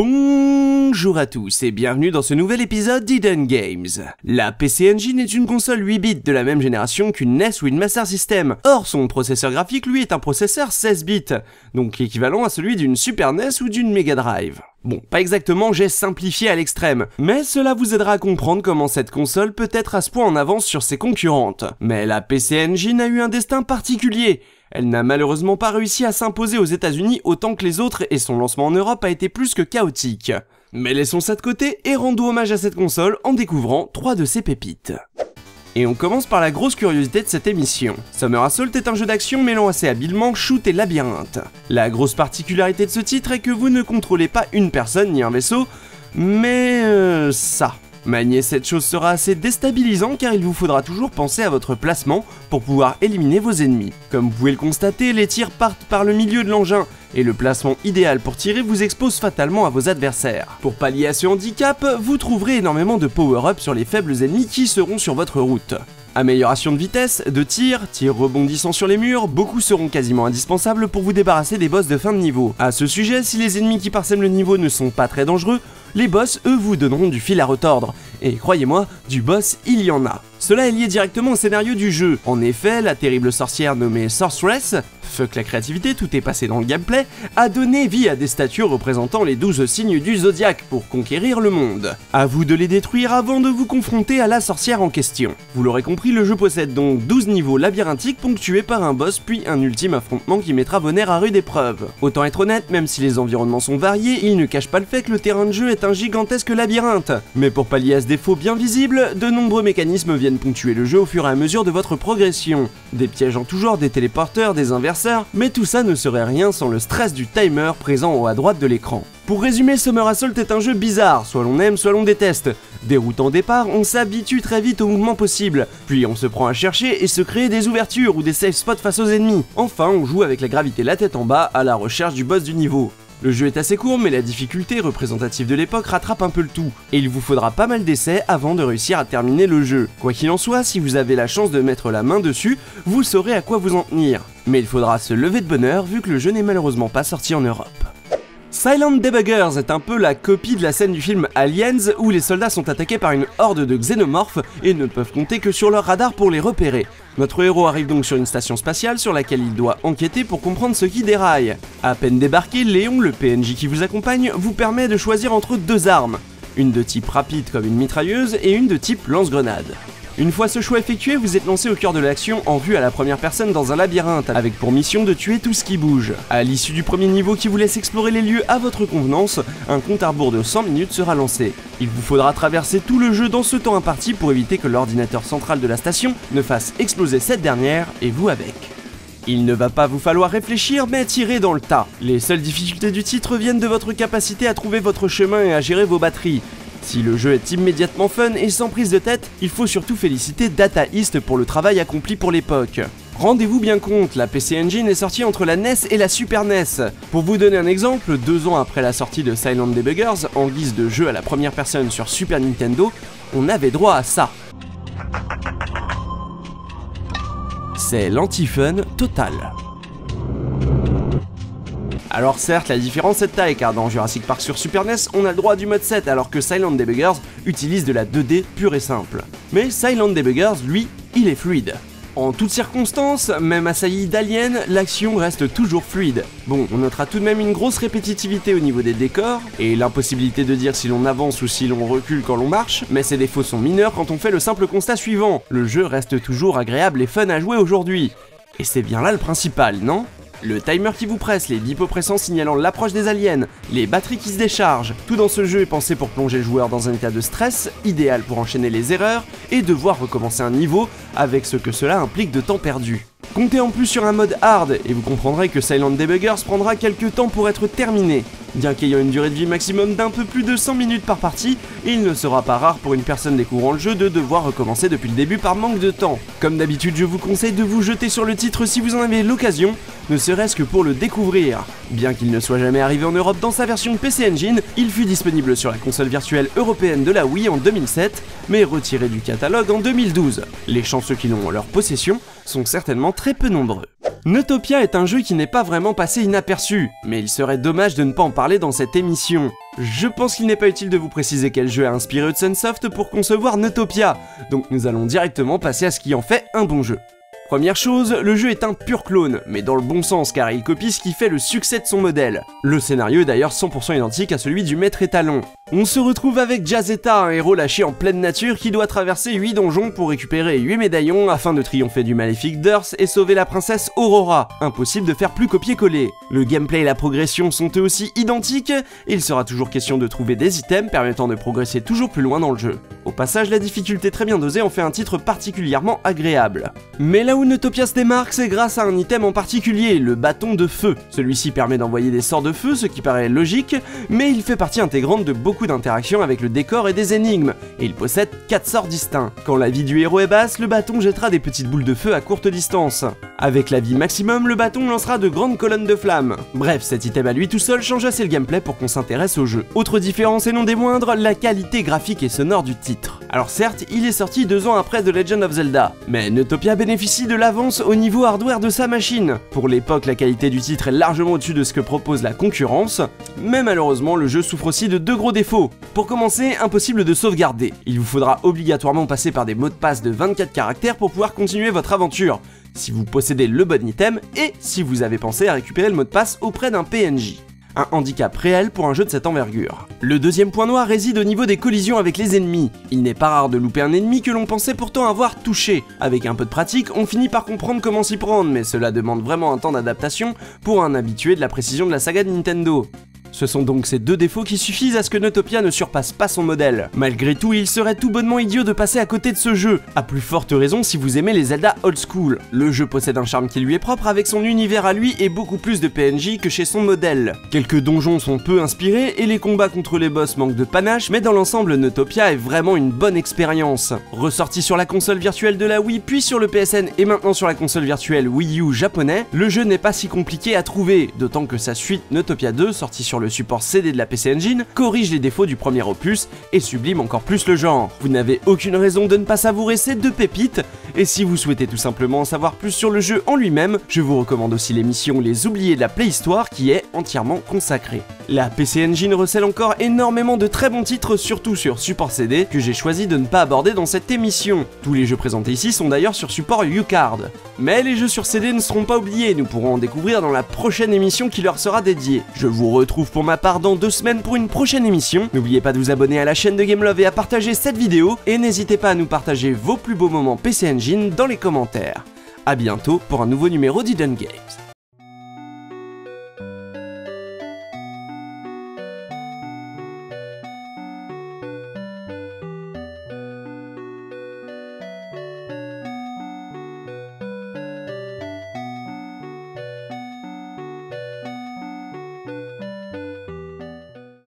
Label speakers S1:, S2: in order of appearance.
S1: Bonjour à tous et bienvenue dans ce nouvel épisode d'Eden Games. La PC Engine est une console 8 bits de la même génération qu'une NES ou une Master System. Or, son processeur graphique, lui, est un processeur 16 bits, donc équivalent à celui d'une Super NES ou d'une Mega Drive. Bon, pas exactement, j'ai simplifié à l'extrême, mais cela vous aidera à comprendre comment cette console peut être à ce point en avance sur ses concurrentes. Mais la PC Engine a eu un destin particulier. Elle n'a malheureusement pas réussi à s'imposer aux États-Unis autant que les autres et son lancement en Europe a été plus que chaotique. Mais laissons ça de côté et rendons hommage à cette console en découvrant trois de ses pépites. Et on commence par la grosse curiosité de cette émission. Summer Assault est un jeu d'action mêlant assez habilement shoot et labyrinthe. La grosse particularité de ce titre est que vous ne contrôlez pas une personne ni un vaisseau, mais euh, ça. Manier cette chose sera assez déstabilisant car il vous faudra toujours penser à votre placement pour pouvoir éliminer vos ennemis. Comme vous pouvez le constater, les tirs partent par le milieu de l'engin et le placement idéal pour tirer vous expose fatalement à vos adversaires. Pour pallier à ce handicap, vous trouverez énormément de power-up sur les faibles ennemis qui seront sur votre route. Amélioration de vitesse, de tir, tir rebondissant sur les murs, beaucoup seront quasiment indispensables pour vous débarrasser des boss de fin de niveau. À ce sujet, si les ennemis qui parsèment le niveau ne sont pas très dangereux, les boss, eux, vous donneront du fil à retordre. Et croyez-moi, du boss, il y en a. Cela est lié directement au scénario du jeu. En effet, la terrible sorcière nommée Sorceress, fuck la créativité, tout est passé dans le gameplay, a donné vie à des statues représentant les 12 signes du zodiaque pour conquérir le monde. A vous de les détruire avant de vous confronter à la sorcière en question. Vous l'aurez compris, le jeu possède donc 12 niveaux labyrinthiques ponctués par un boss puis un ultime affrontement qui mettra vos nerfs à rude épreuve. Autant être honnête, même si les environnements sont variés, il ne cache pas le fait que le terrain de jeu est un gigantesque labyrinthe. Mais pour pallier à ce défaut bien visible, de nombreux mécanismes viennent ponctuer le jeu au fur et à mesure de votre progression. Des pièges en tout genre, des téléporteurs, des inverseurs, mais tout ça ne serait rien sans le stress du timer présent au haut à droite de l'écran. Pour résumer, Summer Assault est un jeu bizarre, soit l'on aime, soit l'on déteste. Déroutant départ, on s'habitue très vite au mouvement possible, puis on se prend à chercher et se créer des ouvertures ou des safe spots face aux ennemis. Enfin, on joue avec la gravité la tête en bas à la recherche du boss du niveau. Le jeu est assez court, mais la difficulté représentative de l'époque rattrape un peu le tout, et il vous faudra pas mal d'essais avant de réussir à terminer le jeu. Quoi qu'il en soit, si vous avez la chance de mettre la main dessus, vous saurez à quoi vous en tenir. Mais il faudra se lever de bonheur vu que le jeu n'est malheureusement pas sorti en Europe. Silent Debuggers est un peu la copie de la scène du film Aliens où les soldats sont attaqués par une horde de xénomorphes et ne peuvent compter que sur leur radar pour les repérer. Notre héros arrive donc sur une station spatiale sur laquelle il doit enquêter pour comprendre ce qui déraille. À peine débarqué, Léon, le PNJ qui vous accompagne, vous permet de choisir entre deux armes. Une de type rapide comme une mitrailleuse et une de type lance-grenade. Une fois ce choix effectué, vous êtes lancé au cœur de l'action en vue à la première personne dans un labyrinthe, avec pour mission de tuer tout ce qui bouge. À l'issue du premier niveau qui vous laisse explorer les lieux à votre convenance, un compte à rebours de 100 minutes sera lancé. Il vous faudra traverser tout le jeu dans ce temps imparti pour éviter que l'ordinateur central de la station ne fasse exploser cette dernière, et vous avec. Il ne va pas vous falloir réfléchir, mais tirer dans le tas. Les seules difficultés du titre viennent de votre capacité à trouver votre chemin et à gérer vos batteries. Si le jeu est immédiatement fun et sans prise de tête, il faut surtout féliciter Data East pour le travail accompli pour l'époque. Rendez-vous bien compte, la PC Engine est sortie entre la NES et la Super NES. Pour vous donner un exemple, deux ans après la sortie de Silent Debuggers, en guise de jeu à la première personne sur Super Nintendo, on avait droit à ça. C'est l'anti-fun total. Alors certes, la différence est de taille car dans Jurassic Park sur Super NES, on a le droit du mode 7 alors que Silent Debuggers utilise de la 2D pure et simple. Mais Silent Debuggers, lui, il est fluide. En toutes circonstances, même assailli d'aliens, l'action reste toujours fluide. Bon, on notera tout de même une grosse répétitivité au niveau des décors, et l'impossibilité de dire si l'on avance ou si l'on recule quand l'on marche, mais ces défauts sont mineurs quand on fait le simple constat suivant. Le jeu reste toujours agréable et fun à jouer aujourd'hui. Et c'est bien là le principal, non? Le timer qui vous presse, les lipopressants signalant l'approche des aliens, les batteries qui se déchargent, tout dans ce jeu est pensé pour plonger le joueur dans un état de stress, idéal pour enchaîner les erreurs et devoir recommencer un niveau avec ce que cela implique de temps perdu. Comptez en plus sur un mode hard et vous comprendrez que Silent Debuggers prendra quelques temps pour être terminé. Bien qu'ayant une durée de vie maximum d'un peu plus de 100 minutes par partie, il ne sera pas rare pour une personne découvrant le jeu de devoir recommencer depuis le début par manque de temps. Comme d'habitude, je vous conseille de vous jeter sur le titre si vous en avez l'occasion, ne serait-ce que pour le découvrir. Bien qu'il ne soit jamais arrivé en Europe dans sa version PC Engine, il fut disponible sur la console virtuelle européenne de la Wii en 2007, mais retiré du catalogue en 2012. Les chanceux qui l'ont en leur possession sont certainement très peu nombreux. Neutopia est un jeu qui n'est pas vraiment passé inaperçu, mais il serait dommage de ne pas en parler dans cette émission. Je pense qu'il n'est pas utile de vous préciser quel jeu a inspiré Hudson pour concevoir Neutopia, donc nous allons directement passer à ce qui en fait un bon jeu. Première chose, le jeu est un pur clone, mais dans le bon sens car il copie ce qui fait le succès de son modèle. Le scénario est d'ailleurs 100% identique à celui du maître étalon. On se retrouve avec Jazeta, un héros lâché en pleine nature qui doit traverser 8 donjons pour récupérer 8 médaillons afin de triompher du maléfique Durst et sauver la princesse Aurora. Impossible de faire plus copier-coller. Le gameplay et la progression sont eux aussi identiques, et il sera toujours question de trouver des items permettant de progresser toujours plus loin dans le jeu. Au passage, la difficulté très bien dosée en fait un titre particulièrement agréable. Mais là où Neutopia se démarque, c'est grâce à un item en particulier, le bâton de feu. Celui-ci permet d'envoyer des sorts de feu, ce qui paraît logique, mais il fait partie intégrante de beaucoup d'interactions avec le décor et des énigmes, et il possède 4 sorts distincts. Quand la vie du héros est basse, le bâton jettera des petites boules de feu à courte distance. Avec la vie maximum, le bâton lancera de grandes colonnes de flammes. Bref, cet item à lui tout seul change assez le gameplay pour qu'on s'intéresse au jeu. Autre différence et non des moindres, la qualité graphique et sonore du titre. Alors certes, il est sorti deux ans après The Legend of Zelda, mais Neutopia bénéficie de l'avance au niveau hardware de sa machine. Pour l'époque, la qualité du titre est largement au-dessus de ce que propose la concurrence, mais malheureusement, le jeu souffre aussi de deux gros défauts. Pour commencer, impossible de sauvegarder. Il vous faudra obligatoirement passer par des mots de passe de 24 caractères pour pouvoir continuer votre aventure, si vous possédez le bon item et si vous avez pensé à récupérer le mot de passe auprès d'un PNJ un handicap réel pour un jeu de cette envergure. Le deuxième point noir réside au niveau des collisions avec les ennemis. Il n'est pas rare de louper un ennemi que l'on pensait pourtant avoir touché. Avec un peu de pratique, on finit par comprendre comment s'y prendre, mais cela demande vraiment un temps d'adaptation pour un habitué de la précision de la saga de Nintendo. Ce sont donc ces deux défauts qui suffisent à ce que Neutopia ne surpasse pas son modèle. Malgré tout, il serait tout bonnement idiot de passer à côté de ce jeu, à plus forte raison si vous aimez les Zelda old school. Le jeu possède un charme qui lui est propre avec son univers à lui et beaucoup plus de PNJ que chez son modèle. Quelques donjons sont peu inspirés et les combats contre les boss manquent de panache, mais dans l'ensemble, Neutopia est vraiment une bonne expérience. Ressorti sur la console virtuelle de la Wii, puis sur le PSN et maintenant sur la console virtuelle Wii U japonais, le jeu n'est pas si compliqué à trouver, d'autant que sa suite Neutopia 2, sortie sur le support CD de la PC Engine, corrige les défauts du premier opus et sublime encore plus le genre. Vous n'avez aucune raison de ne pas savourer ces deux pépites, et si vous souhaitez tout simplement en savoir plus sur le jeu en lui-même, je vous recommande aussi l'émission Les Oubliés de la Playhistoire qui est entièrement consacrée. La PC Engine recèle encore énormément de très bons titres, surtout sur support CD, que j'ai choisi de ne pas aborder dans cette émission. Tous les jeux présentés ici sont d'ailleurs sur support U-Card. Mais les jeux sur CD ne seront pas oubliés, nous pourrons en découvrir dans la prochaine émission qui leur sera dédiée. Je vous retrouve pour ma part dans deux semaines pour une prochaine émission. N'oubliez pas de vous abonner à la chaîne de Gamelove et à partager cette vidéo, et n'hésitez pas à nous partager vos plus beaux moments PC Engine dans les commentaires. A bientôt pour un nouveau numéro d'Eden Games.